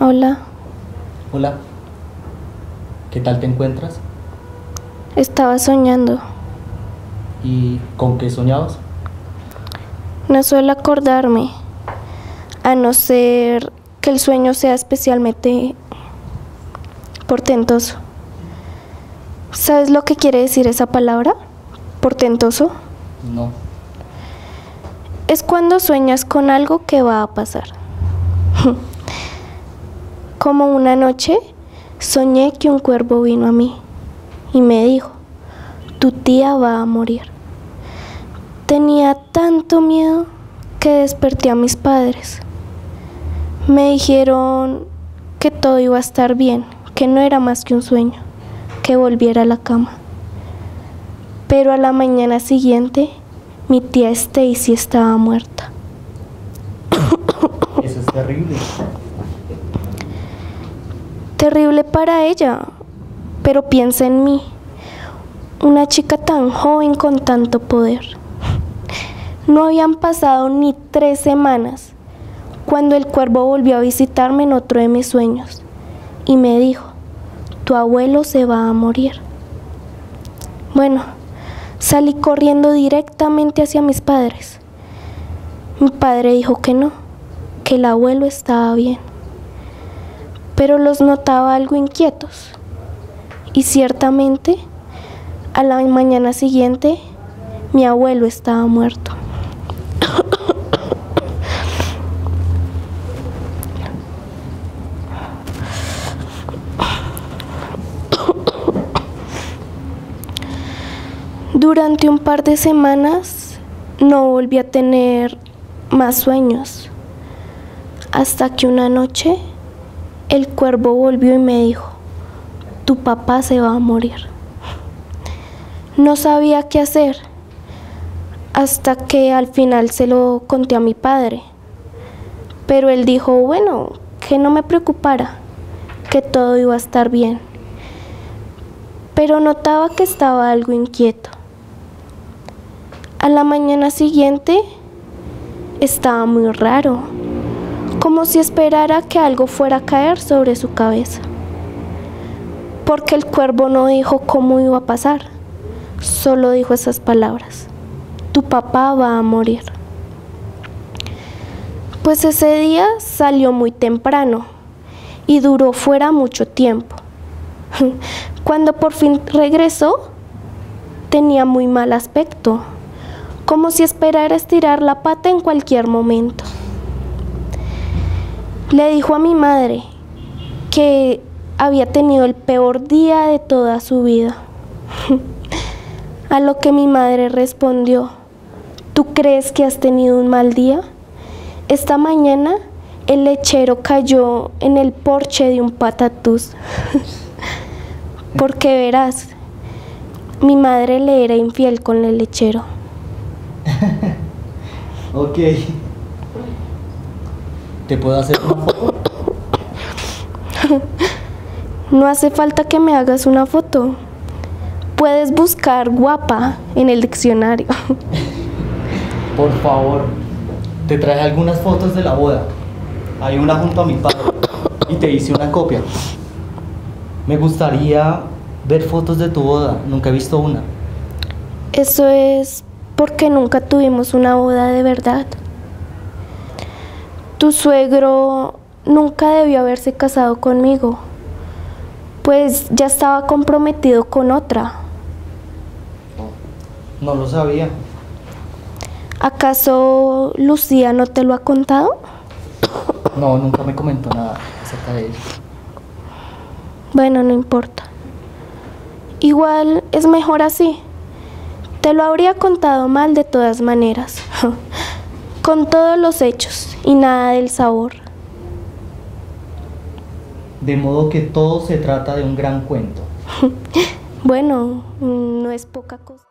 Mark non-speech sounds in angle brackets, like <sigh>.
Hola, Hola. ¿Qué tal te encuentras? estaba soñando. ¿Y con qué soñabas? No suelo acordarme, a no ser que el sueño sea especialmente portentoso. ¿Sabes lo que quiere decir esa palabra? Portentoso. No. Es cuando sueñas con algo que va a pasar. <laughs> Como una noche, soñé que un cuervo vino a mí y me dijo, tu tía va a morir. Tenía tanto miedo que desperté a mis padres. Me dijeron que todo iba a estar bien, que no era más que un sueño, que volviera a la cama. Pero a la mañana siguiente, mi tía Stacy estaba muerta. Eso es terrible. Terrible para ella, pero piensa en mí, una chica tan joven con tanto poder. No habían pasado ni tres semanas cuando el cuervo volvió a visitarme en otro de mis sueños y me dijo, tu abuelo se va a morir. Bueno, salí corriendo directamente hacia mis padres. Mi padre dijo que no, que el abuelo estaba bien, pero los notaba algo inquietos. Y ciertamente, a la mañana siguiente, mi abuelo estaba muerto. Durante un par de semanas no volví a tener más sueños, hasta que una noche el cuervo volvió y me dijo, tu papá se va a morir. No sabía qué hacer, hasta que al final se lo conté a mi padre, pero él dijo, bueno, que no me preocupara, que todo iba a estar bien, pero notaba que estaba algo inquieto. A la mañana siguiente estaba muy raro, como si esperara que algo fuera a caer sobre su cabeza. Porque el cuervo no dijo cómo iba a pasar, solo dijo esas palabras, tu papá va a morir. Pues ese día salió muy temprano y duró fuera mucho tiempo. <laughs> Cuando por fin regresó, tenía muy mal aspecto como si esperara estirar la pata en cualquier momento. Le dijo a mi madre que había tenido el peor día de toda su vida. <laughs> a lo que mi madre respondió, ¿tú crees que has tenido un mal día? Esta mañana el lechero cayó en el porche de un patatús. <laughs> Porque verás, mi madre le era infiel con el lechero. <laughs> ok. ¿Te puedo hacer una foto? No hace falta que me hagas una foto. Puedes buscar guapa en el diccionario. <laughs> Por favor. Te traje algunas fotos de la boda. Hay una junto a mi padre. Y te hice una copia. Me gustaría ver fotos de tu boda. Nunca he visto una. Eso es porque nunca tuvimos una boda de verdad. Tu suegro nunca debió haberse casado conmigo, pues ya estaba comprometido con otra. No lo sabía. ¿Acaso Lucía no te lo ha contado? No, nunca me comentó nada acerca de eso. Bueno, no importa. Igual es mejor así. Te lo habría contado mal de todas maneras, <laughs> con todos los hechos y nada del sabor. De modo que todo se trata de un gran cuento. <laughs> Bueno, no es poca cosa.